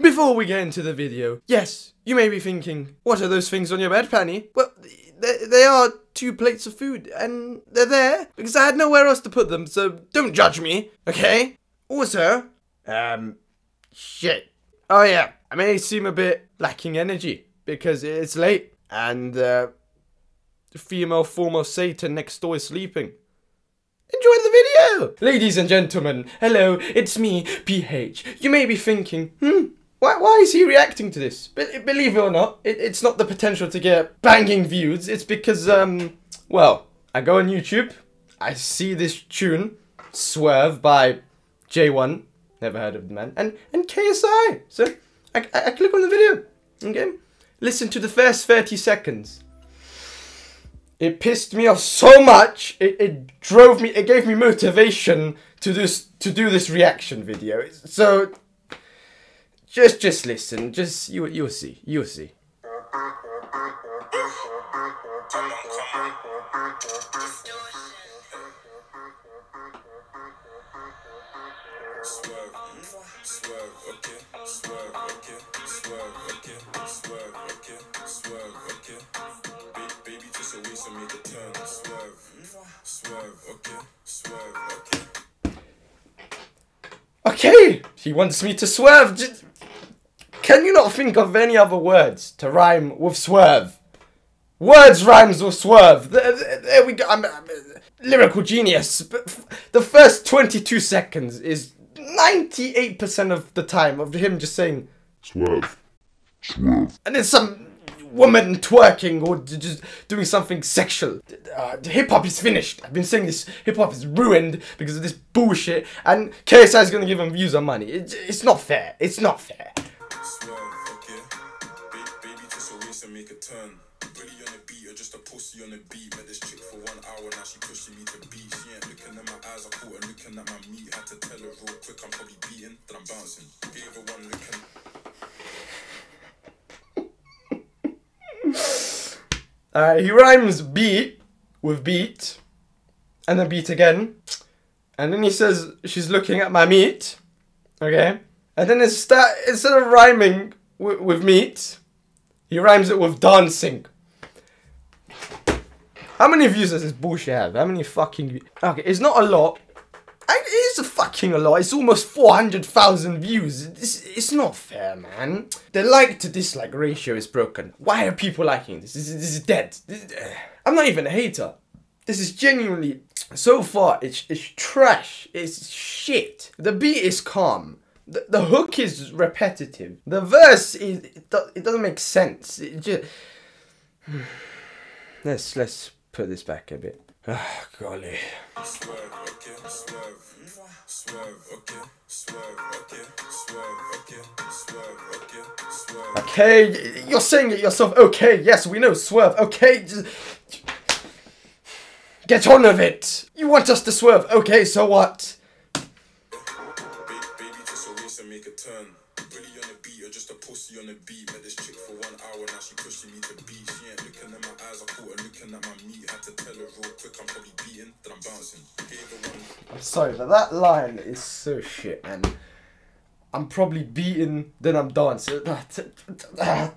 Before we get into the video, yes, you may be thinking, what are those things on your bed, Penny? Well, they, they are two plates of food, and they're there because I had nowhere else to put them, so don't judge me, okay? Also, um, shit. Oh yeah, I may seem a bit lacking energy because it's late and uh, the female form of Satan next door is sleeping. Enjoy the video! Ladies and gentlemen, hello, it's me, PH. You may be thinking, hmm, why, why is he reacting to this? Be- believe it or not, it, it's not the potential to get banging views, it's because, um, well, I go on YouTube, I see this tune, Swerve by Jay1, never heard of the man, and, and KSI. So I, I, I click on the video, okay? Listen to the first 30 seconds. It pissed me off so much. It, it drove me. It gave me motivation to this to do this reaction video. So just just listen. Just you you'll see. You'll see. Okay, he wants me to swerve. Just, can you not think of any other words to rhyme with swerve? Words rhymes with swerve. There, there- there we go. I'm, I'm a lyrical genius. But f- the first 22 seconds is 98% of the time of him just saying, Swerve. Swerve. and then some woman twerking or d- just doing something sexual. Uh, hip hop is finished. I've been saying this. Hip hop is ruined because of this bullshit, and KSI is gonna give him views on money. It, it's not fair. It's not fair. Swerve, okay. Ba- baby, just a waste and make a turn. Really on the beat or just a pussy on the beat. Met this chick for one hour, now she pushing me to beat. She ain't looking at my eyes, I caught her looking at my meat. Had to tell her real quick, I'm probably beating, then I'm bouncing. Gave her one look and Uh, he rhymes beat with beat, and then beat again, and then he says she's looking at my meat, okay, and then instead instead of rhyming with, meat, he rhymes it with dancing. How many views does this bullshit have? How many fucking? Okay, it's not a lot. It is a fucking a lot. It's almost 400,000 views. It's, it's not fair, man. The like to dislike ratio is broken. Why are people liking this? This is, this is dead. This is- I'm not even a hater. This is genuinely, so far, it's, it's trash. It's shit. The beat is calm. The, the hook is repetitive. The verse is, it, it doesn't make sense. It just, let's, let's put this back a bit. Ah, golly. okay, you're saying it yourself. Okay, yes, we know swerve. Okay, just get on with it. You want us to swerve. Okay, so what? Turn. Really on the beat or just a pussy on the beat. Met this chick for one hour, now she pushing me to beat. She ain't looking at my eyes, I caught her looking at my meat. Had to tell her real quick, I'm probably beating, then I'm bouncing. I'm sorry, but that line is so shit, and I'm probably beaten, then I'm dancing. I,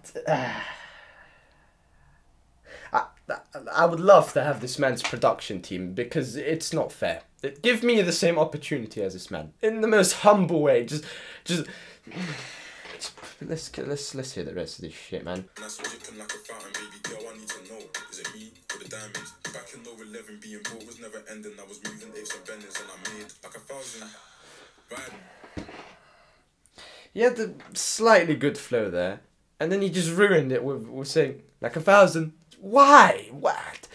I would love to have this man's production team because it's not fair. Give me the same opportunity as this man in the most humble way. Just, just. Let's let's let's hear the rest of this shit, man. And that's dripping like a fountain, baby girl. I need to know, is it me or the diamonds? Back in 11, being broke was never ending. I was moving apes and benders, and I made like a thousand. Right. He had the slightly good flow there, and then he just ruined it with, with saying like a thousand. Why? What?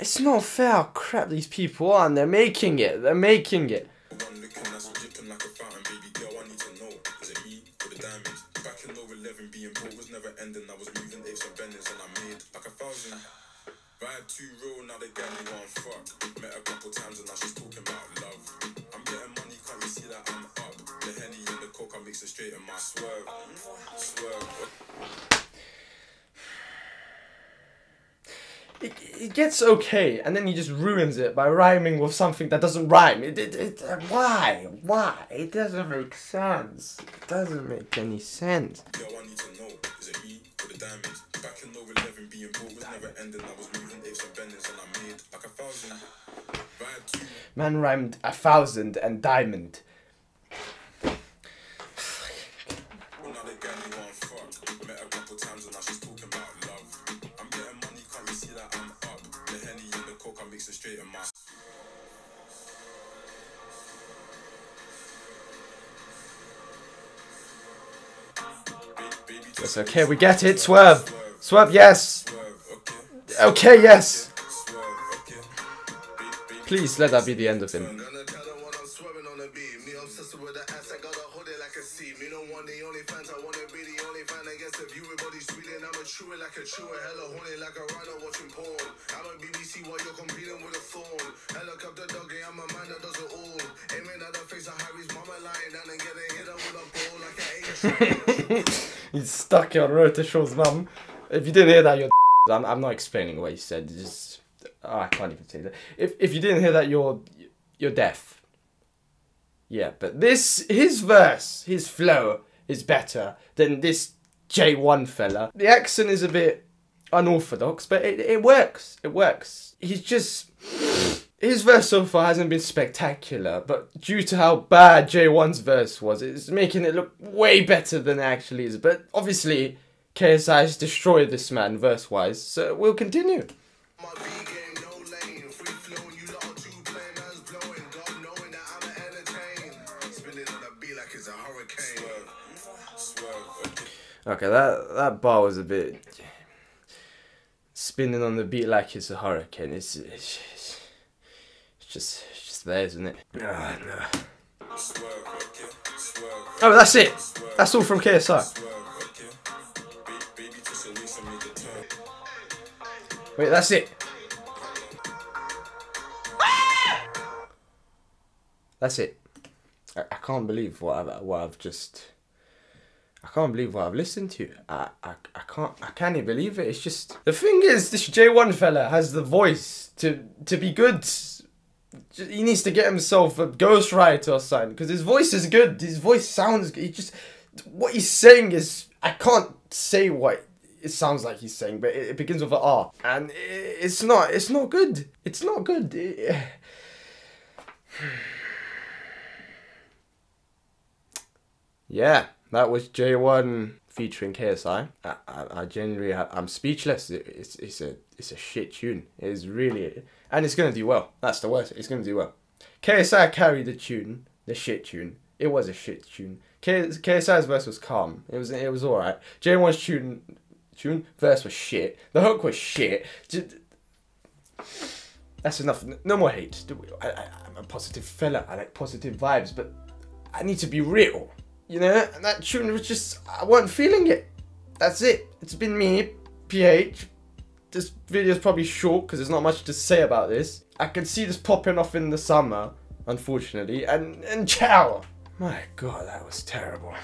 It's not fair how crap these people are, and they're making it. They're making it. One looking that's dripping like a fountain, baby girl. I need to know, is it me or the diamonds? Back in 11, being broke was never ending. I was moving apes and benders, I made like a thousand. Vibe too real, now they get me one fuck. Met a couple times and now she's talking about love. I'm getting money, can't you see that? The henny and the mix it straight in my swerve. Swerve. It, it gets okay, and then he just ruins it by rhyming with something that doesn't rhyme. It, it, it, uh, why? Why? It doesn't make sense. It doesn't make any sense. Yo, I need to know, is it me or the diamonds? Back in 011, being broke was never ending. I was moving apes and and I made like a thousand. Man rhymed a thousand and diamond. Coke, I mix it straight in my. Just okay, we get it. Swerve. Swerve, yes. okay. Yes. Please let that be the end of him. He's stuck on Wroetoshaw's mum. If you didn't hear that, you're. I'm, I'm not explaining what he said. Just oh, I can't even say that. If if you didn't hear that, you're you're deaf. Yeah, but this his verse, his flow is better than this Jay1 fella. The accent is a bit unorthodox, but it, it works. It works. He's just his verse so far hasn't been spectacular, but due to how bad Jay1's verse was, it's making it look way better than it actually is. But obviously, KSI has destroyed this man verse wise, so we'll continue. Okay. That that bar was a bit spinning on the beat like it's a hurricane. It's, it's just it's just there, isn't it? Ah, no. Swerve, okay. Swerve, Oh, that's it. That's all from KSI. swerve, okay. Ba- baby, just a waste and make a turn. Wait, that's it. That's it. I, I can't believe what I've what I've just. I can't believe what I've listened to. I, I, I can't I can't even believe it. It's just the thing is this Jay1 fella has the voice to to be good. He needs to get himself a ghostwriter or because his voice is good. His voice sounds. He just what he's saying is I can't say what it sounds like he's saying, but it, it begins with an R, and i it's not. It's not good. It's not good. It- yeah, that was Jay1 featuring KSI. I, I, I genuinely, I'm speechless. It, it's it's a it's a shit tune. It's really, and it's gonna do well. That's the worst. It's gonna do well. KSI carried the tune, the shit tune. It was a shit tune. K, KSI's verse was calm. It was it was alright. Jay1's tune tune verse was shit. The hook was shit. That's enough. No more hate. I, I, I'm a positive fella. I like positive vibes, but I need to be real. You know, and that tune was just I wasn't feeling it. That's it. It's been me, PH. This video's probably short because there's not much to say about this. I can see this popping off in the summer, unfortunately, and and ciao. My god, that was terrible.